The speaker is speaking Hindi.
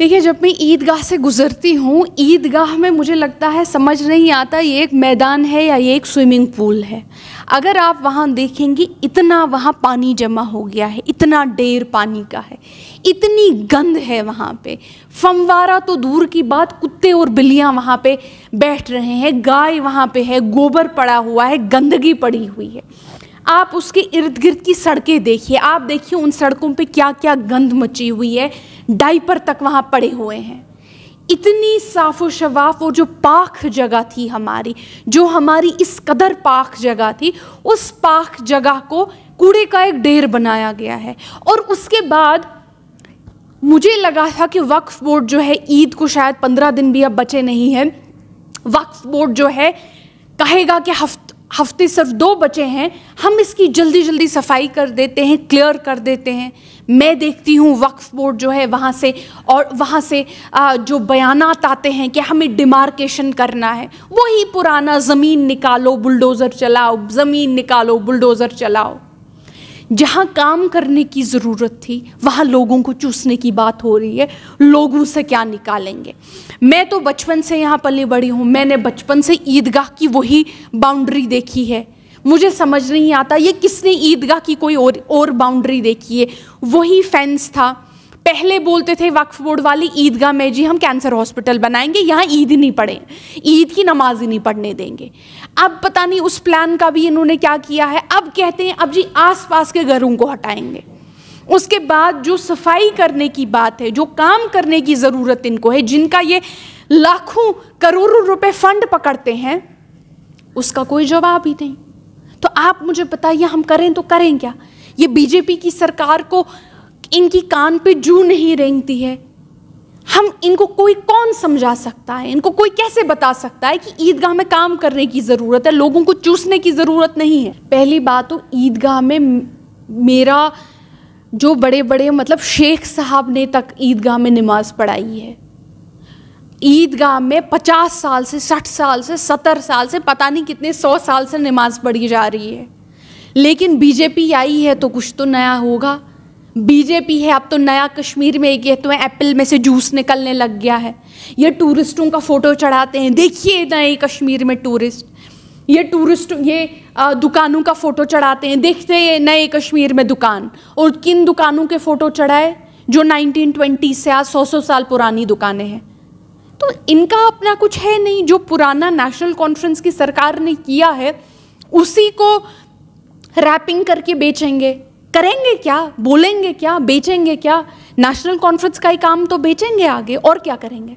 देखिए, जब मैं ईदगाह से गुज़रती हूँ, ईदगाह में मुझे लगता है, समझ नहीं आता ये एक मैदान है या ये एक स्विमिंग पूल है। अगर आप वहाँ देखेंगे, इतना वहाँ पानी जमा हो गया है, इतना ढेर पानी का है, इतनी गंद है वहाँ पे। फमवारा तो दूर की बात, कुत्ते और बिल्लियाँ वहाँ पे बैठ रहे हैं, गाय वहाँ पे है, गोबर पड़ा हुआ है, गंदगी पड़ी हुई है। आप उसके इर्द गिर्द की सड़कें देखिए। आप देखिए उन सड़कों पे क्या क्या गंद मची हुई है डाइपर तक वहाँ पड़े हुए हैं। इतनी साफ़ो शवाफ वो जो पाक जगह थी हमारी, जो हमारी इस कदर पाक जगह थी, उस पाक जगह को कूड़े का एक ढेर बनाया गया है। और उसके बाद मुझे लगा था कि वक्फ बोर्ड जो है, ईद को शायद पंद्रह दिन भी अब बचे नहीं हैं। वक्फ बोर्ड जो है, कहेगा कि हफ्त हफ़्ते सिर्फ़ दो बचे हैं, हम इसकी जल्दी जल्दी सफ़ाई कर देते हैं क्लियर कर देते हैं। मैं देखती हूँ वक्फ बोर्ड जो है वहाँ से और वहाँ से जो बयानात आते हैं कि हमें डिमार्केशन करना है, वही पुराना ज़मीन निकालो बुलडोज़र चलाओ, ज़मीन निकालो बुलडोज़र चलाओ। जहाँ काम करने की ज़रूरत थी, वहाँ लोगों को चूसने की बात हो रही है। लोगों से क्या निकालेंगे? मैं तो बचपन से यहाँ पली बड़ी हूँ। मैंने बचपन से ईदगाह की वही बाउंड्री देखी है। मुझे समझ नहीं आता, ये किसने ईदगाह की कोई और और बाउंड्री देखी है? वही फेंस था। पहले बोलते थे वक्फ बोर्ड वाली, ईदगाह में, जी, हम कैंसर हॉस्पिटल बनाएँगे, यहाँ ईद ही नहीं पढ़े ईद की नमाज़ ही नहीं पढ़ने देंगे। अब पता नहीं उस प्लान का भी इन्होंने क्या किया है। अब कहते हैं, अब जी, आसपास के घरों को हटाएँगे। उसके बाद जो सफ़ाई करने की बात है, जो काम करने की ज़रूरत इनको है, जिनका ये लाखों करोड़ों रुपए फंड पकड़ते हैं, उसका कोई जवाब ही नहीं। तो आप मुझे बताइए, हम करें तो करें क्या? ये बीजेपी की सरकार को इनकी कान पे जू नहीं रेंगती है। हम इनको कोई कौन समझा सकता है? इनको कोई कैसे बता सकता है कि ईदगाह में काम करने की ज़रूरत है, लोगों को चूसने की ज़रूरत नहीं है? पहली बात तो ईदगाह में मेरा जो बड़े बड़े मतलब शेख साहब ने तक ईदगाह में नमाज़ पढ़ाई है। ईदगाह में पचास साल से, साठ साल से, सत्तर साल से, पता नहीं कितने सौ साल से नमाज़ पढ़ी जा रही है। लेकिन बीजेपी आई है तो कुछ तो नया होगा। बीजेपी है, अब तो नया कश्मीर में एक तो एप्पल में से जूस निकलने लग गया है। ये टूरिस्टों का फ़ोटो चढ़ाते हैं। देखिए नए कश्मीर में टूरिस्ट। ये टूरिस्ट, ये दुकानों का फ़ोटो चढ़ाते हैं। देखते हैं नए कश्मीर में दुकान। और किन दुकानों के फ़ोटो चढ़ाए? जो 1920 से आज सौ सौ साल पुरानी दुकानें हैं। तो इनका अपना कुछ है नहीं। जो पुराना नेशनल कॉन्फ्रेंस की सरकार ने किया है, उसी को रैपिंग करके बेचेंगे। करेंगे क्या? बोलेंगे क्या? बेचेंगे क्या? नेशनल कॉन्फ्रेंस का ही काम तो बेचेंगे आगे, और क्या करेंगे?